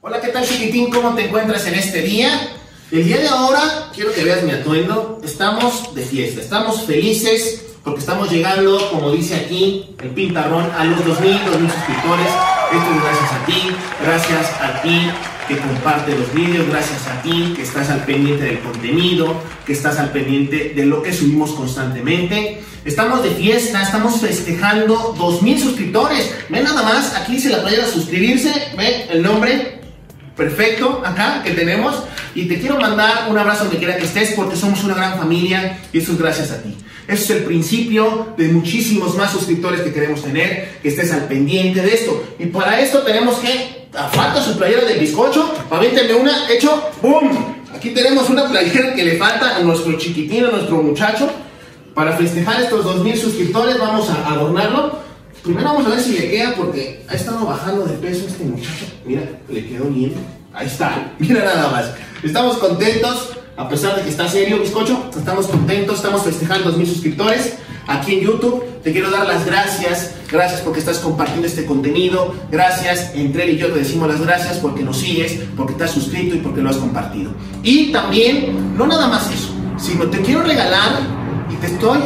Hola, ¿qué tal chiquitín? ¿Cómo te encuentras en este día? El día de ahora, quiero que veas mi atuendo, estamos de fiesta, estamos felices porque estamos llegando, como dice aquí el pintarrón, a los 2.000, 2.000 suscriptores. Esto es gracias a ti, gracias a ti que comparte los vídeos, gracias a ti que estás al pendiente del contenido, que estás al pendiente de lo que subimos constantemente. Estamos de fiesta, estamos festejando 2.000 suscriptores. Ve nada más, aquí dice la playera suscribirse, ve el nombre perfecto acá que tenemos. Y te quiero mandar un abrazo donde quiera que estés porque somos una gran familia y eso es gracias a ti. Eso es el principio de muchísimos más suscriptores que queremos tener, que estés al pendiente de esto. Y para esto tenemos que, falta su playera de bizcocho, avéntenme una, hecho, ¡boom! Aquí tenemos una playera que le falta a nuestro chiquitín, a nuestro muchacho. Para festejar estos 2000 suscriptores vamos a adornarlo. Primero vamos a ver si le queda porque ha estado bajando de peso este muchacho. Mira, le quedó bien. Ahí está, mira nada más. Estamos contentos a pesar de que está serio, bizcocho, estamos contentos, estamos festejando 2.000 suscriptores aquí en YouTube. Te quiero dar las gracias, gracias porque estás compartiendo este contenido, gracias, entre él y yo te decimos las gracias porque nos sigues, porque te has suscrito y porque lo has compartido. Y también, no nada más eso, sino te quiero regalar y te estoy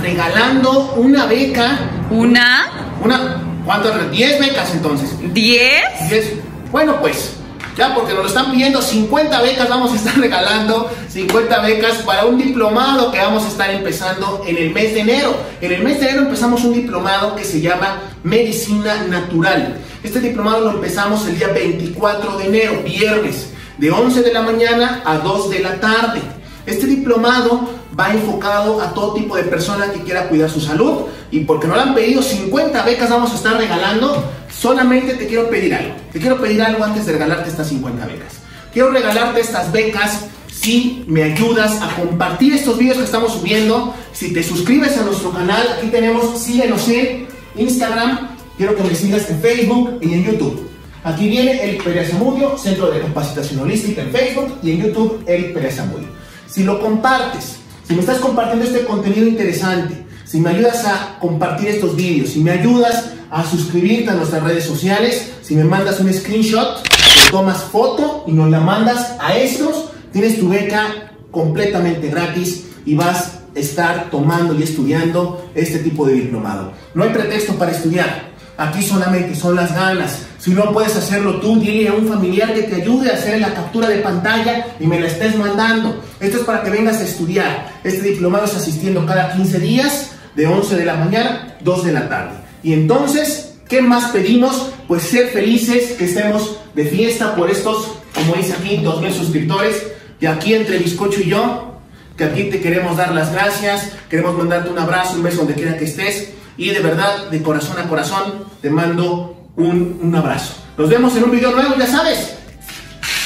regalando una beca. ¿Una? Una, ¿cuántas? 10 becas entonces. ¿10? 10. Bueno, pues ya porque nos lo están pidiendo 50 becas, vamos a estar regalando 50 becas para un diplomado que vamos a estar empezando en el mes de enero. En el mes de enero empezamos un diplomado que se llama Medicina Natural. Este diplomado lo empezamos el día 24 de enero, viernes, de 11 de la mañana a 2 de la tarde. Este diplomado va enfocado a todo tipo de persona que quiera cuidar su salud y porque nos lo han pedido 50 becas vamos a estar regalando Solamente te quiero pedir algo. Te quiero pedir algo antes de regalarte estas 50 becas. Quiero regalarte estas becas si me ayudas a compartir estos videos que estamos subiendo. Si te suscribes a nuestro canal, aquí tenemos, síguenos en Instagram. Quiero que me sigas en Facebook y en YouTube. Aquí viene Eric Pérez Zamudio, Centro de Capacitación Holística en Facebook y en YouTube Eric Pérez Zamudio. Si lo compartes, si me estás compartiendo este contenido interesante, si me ayudas a compartir estos vídeos, si me ayudas a suscribirte a nuestras redes sociales, si me mandas un screenshot, te tomas foto y nos la mandas a estos, tienes tu beca completamente gratis y vas a estar tomando y estudiando este tipo de diplomado. No hay pretexto para estudiar. Aquí solamente son las ganas. Si no puedes hacerlo tú, dile a un familiar que te ayude a hacer la captura de pantalla y me la estés mandando. Esto es para que vengas a estudiar. Este diplomado es asistiendo cada 15 días de 11 de la mañana, 2 de la tarde. Y entonces, ¿qué más pedimos? Pues ser felices, que estemos de fiesta por estos, como dice aquí, 2.000 suscriptores. Y aquí entre Bizcocho y yo, que aquí te queremos dar las gracias, queremos mandarte un abrazo, un beso donde quiera que estés. Y de verdad, de corazón a corazón, te mando un, un abrazo. Nos vemos en un video nuevo, ya sabes.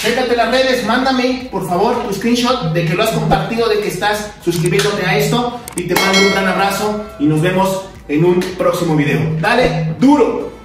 Chécate las redes, mándame por favor tu screenshot de que lo has compartido, de que estás suscribiéndote a esto y te mando un gran abrazo y nos vemos en un próximo video. Dale, duro.